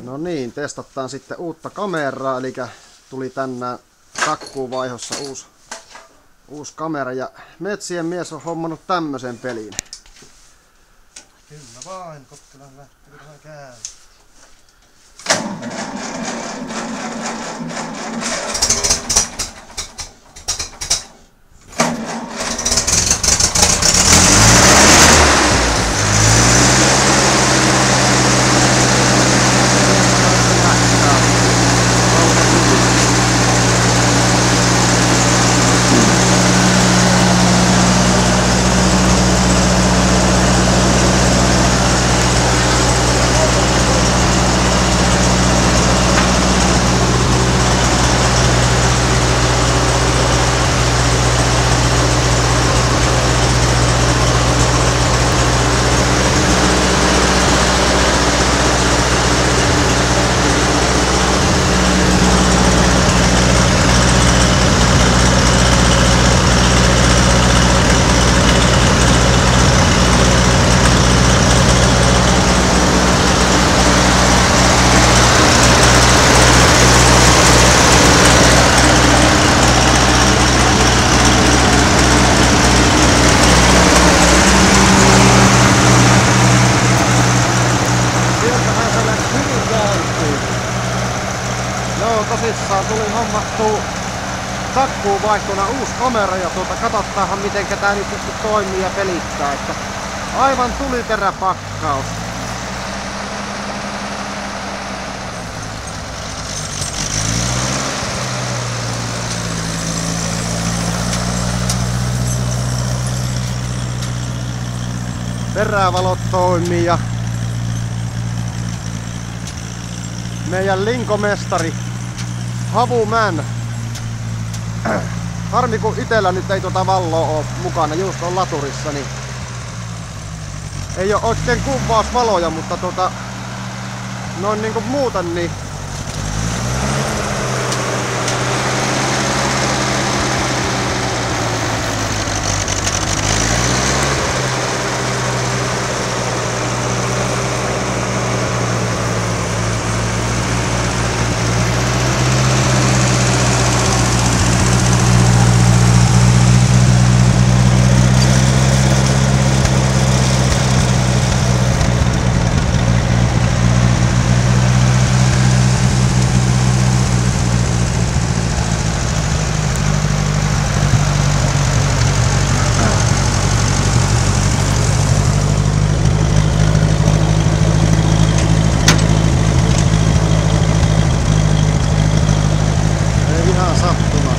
No niin, testataan sitten uutta kameraa, eli tuli tänään takkuun vaihossa uusi, uusi kamera ja metsien mies on hommannut tämmöisen pelin. Kyllä vain, Kokkolan lähtee vähän käyntiin. Sieltähän se lähti hyvin käyntiin. Joo, hommattua takkuun vaihtona uusi kamera ja tuota katsotaanhan miten tää nyt sitten toimii ja pelittää. Että aivan tuliteräpakkaus. Perävalot toimii ja meidän linkomestari Havumän. Harmi kun itellä nyt ei tuota valloa oo mukana, just on laturissa, niin ei oo oikein kuvausvaloja, mutta tota noin niinku muuten niin ei ihan sattuma.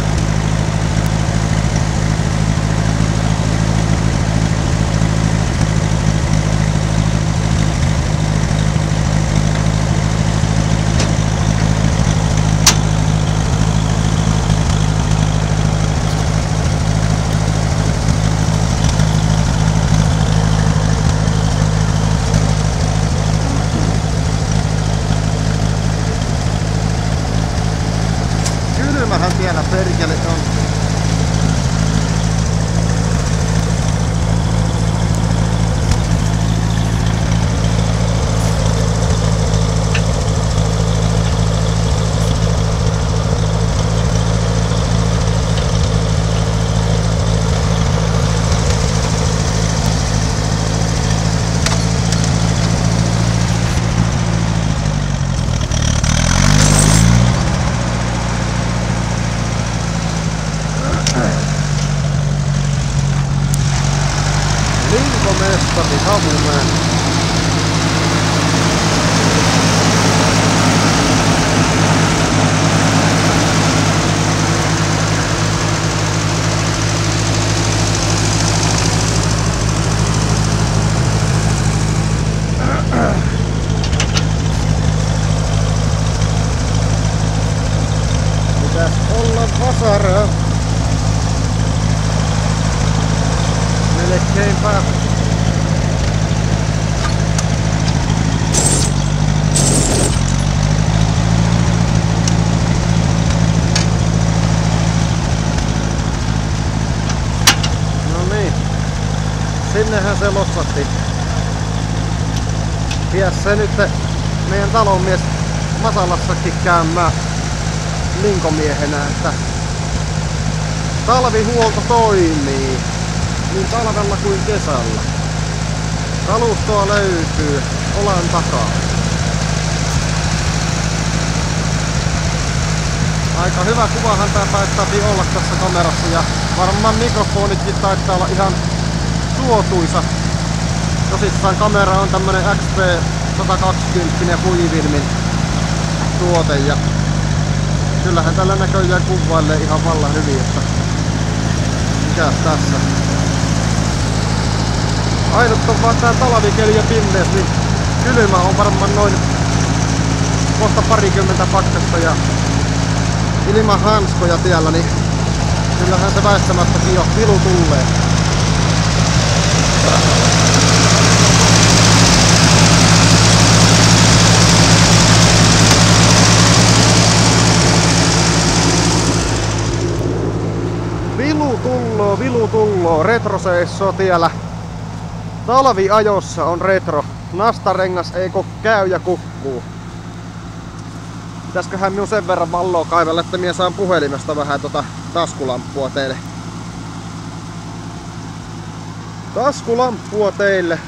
Kylmähän siellä perkele on. Linkomestari Havumän. Pitäis olla vasaraa. Melkeinpä. No niin. Sinnehän se loksatti. Piäs se nyt meidän talonmies Masalassakin käymään linkomiehenä, että talvihuolto toimii niin talvella kuin kesällä. Kalustoa löytyy olan takaa. Aika hyvä kuvahan tää taitaa olla tässä kamerassa ja varmaan mikrofonitkin taitaa olla ihan suotuisa. Tosissaan kamera on tämmönen XP 120 Fujifilmin tuote ja kyllähän tällä näköjään kuvailee ihan vallan hyvin, että mikäs tässä. Ainut on vaan tää talvikeli ja pimeys, niin kylmä on varmaan noin kohta parikymmentä pakkasta ja ilman hanskoja siellä, niin kyllähän se väistämättäkin jo vilu tulee. Vilu tulloo, vilu tulloo. Talviajossa on retro. Nastarengas ei ko käy ja kukkuu. Pitäisköhän minun sen verran valloa kaivella, että minä saan puhelimesta vähän tota taskulamppua teille. Taskulamppua teille.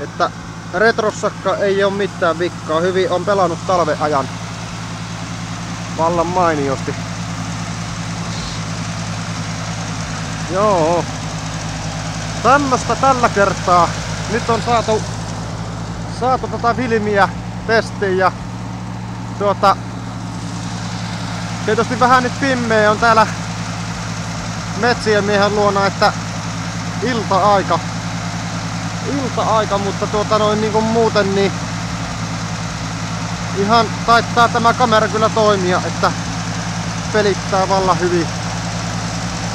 Että retrossakka ei ole mitään vikkaa. Hyvin on pelannut talveajan. Vallan mainiosti. Joo. Tämmöstä tällä kertaa. Nyt on saatu saatu tota filmiä testiin ja tuota tietysti vähän nyt pimeä on täällä metsien miehen luona, että ilta-aika. Ilta-aika, mutta tuota noin niinku muuten niin ihan taittaa tämä kamera kyllä toimia, että pelittää vallan hyvin.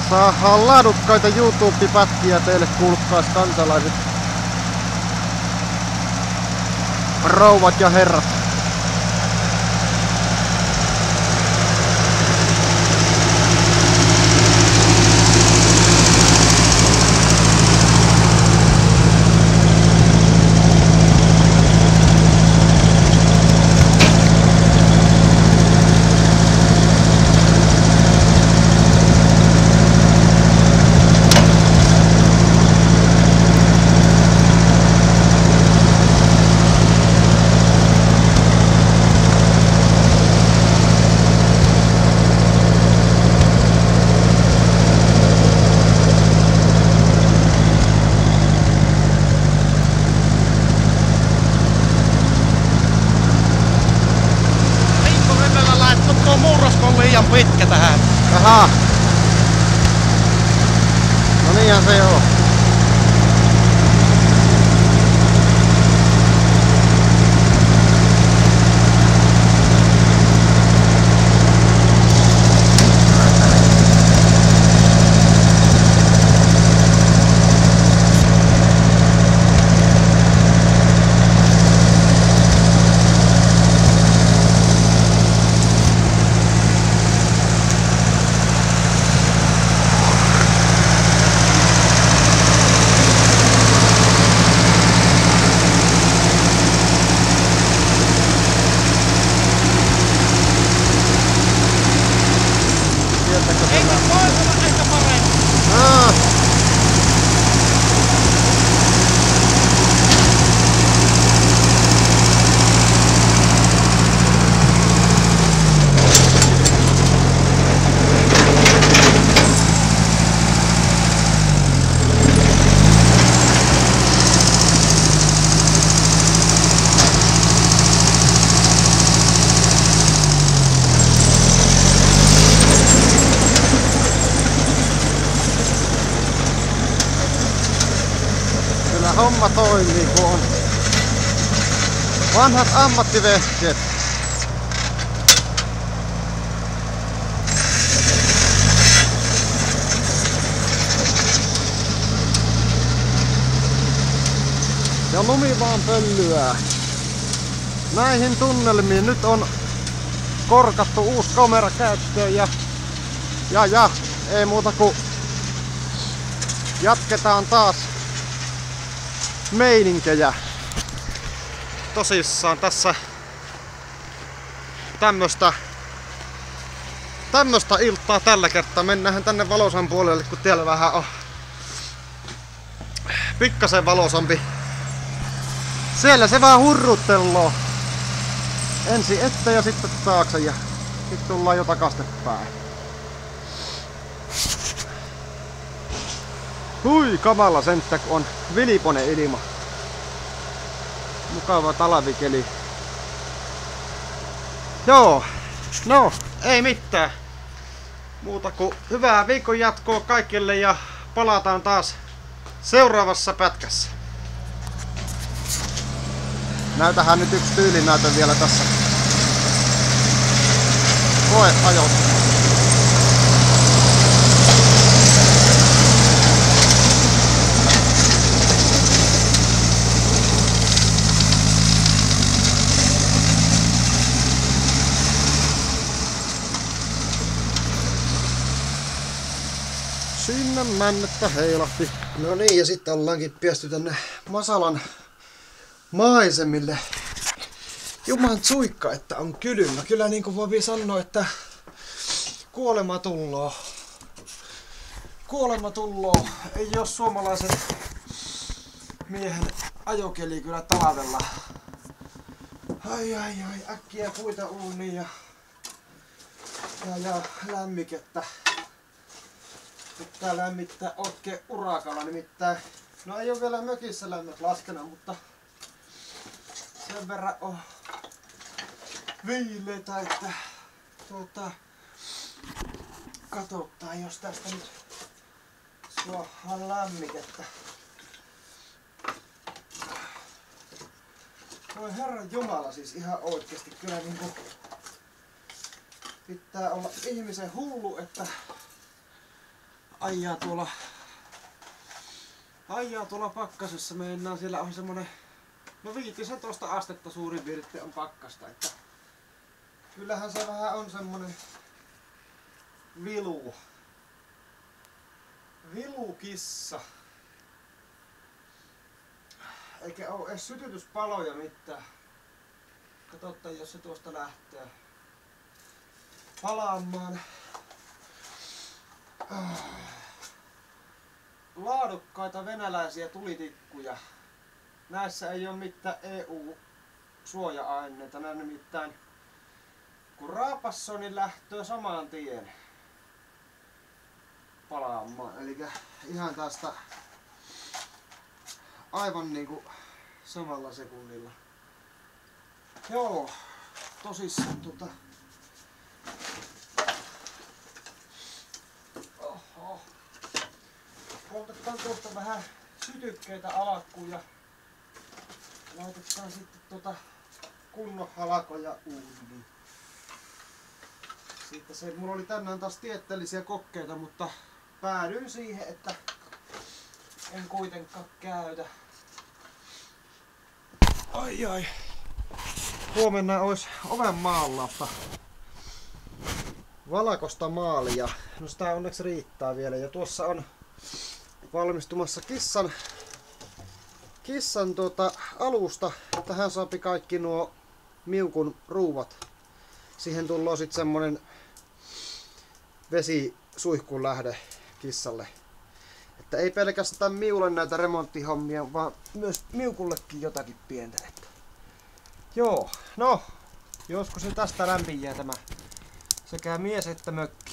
Saadaan laadukkaita YouTube-pätkiä teille kuulkaas kansalaiset. rouvat ja herrat. Tähän. Aha. No niinhän se on. Tiedättekö Eikö tällä? voi olla ehkä parempi? Ah. Kyllä homma toimii, kun on vanhat ammattivehkeet. Ja lumi vaan pöllyää. Näihin tunnelmiin nyt on korkattu uusi kamera käyttöön ja, ja, ja ei muuta kuin jatketaan taas meininkejä. tosissaan tässä tämmöstä tämmöstä iltaa tällä kertaa. Mennään tänne valosan puolelle, kun täällä vähän on pikkasen valosampi. Siellä se vähän hurrutteloo. Ensi eteen ja sitten taakse ja sitten tullaan jo takastepäin. Hui kamala senttä, on vilipone ilma. Mukava talvikeli. Joo, no ei mitään. Muuta kuin hyvää viikon jatkoa kaikille ja palataan taas seuraavassa pätkässä. Näytähän nyt yksi tyylinäytö vielä tässä. Koe Sinne männettä heilahti. No niin, ja sitten ollaankin päästy tänne Masalan maisemille. Juman suikka, että on kylmä. Kyllä niin kuin voi sanoa, että kuolema tulloo. Kuolema tulloo. Ei ole suomalaisen miehen ajokeli kyllä talvella. Ai ai ai, äkkiä puita uuniin ja, ja, ja lämmikettä. Pitää lämmittää oikein urakalla nimittäin. No ei ole vielä mökissä lämmöt laskenut, mutta sen verran on viileitä, että tuota, katsotaan, jos tästä nyt suohan lämmikettä. Voi herran jumala siis ihan oikeesti kyllä niinku pitää olla ihmisen hullu, että ajaa tuolla ajaa tuolla pakkasessa. Mennään siellä on semmonen no 15 astetta suurin piirtein on pakkasta, että kyllähän se vähän on semmonen vilu. Vilukissa. Eikä oo edes sytytyspaloja mitään. Katsotaan jos se tuosta lähtee palaamaan. Laadukkaita venäläisiä tulitikkuja. Näissä ei ole mitään EU-suoja-aineita. Nämä nimittäin kun raapassoo, niin lähtöä saman tien palaamaan. Eli ihan tästä aivan niinku samalla sekunnilla. Joo, tosissaan tota poltetaan tuosta vähän sytykkeitä alakkuun ja laitetaan sitten tota kunnon halkoja uuniin. Siitä se, mulla oli tänään taas tieteellisiä kokkeita, mutta päädyin siihen, että en kuitenkaan käytä. Ai ai. Huomenna olisi oven maallappa. Valakosta maalia. No sitä onneksi riittää vielä. Ja tuossa on valmistumassa kissan, kissan tuota alusta. Tähän saapi kaikki nuo miukun ruuvat. Siihen tulee sitten semmonen vesisuihkuun lähde kissalle. Että ei pelkästään miulle näitä remonttihommia, vaan myös miukullekin jotakin pientä. Joo, no, joskus se tästä lämpiää tämä sekä mies että mökki.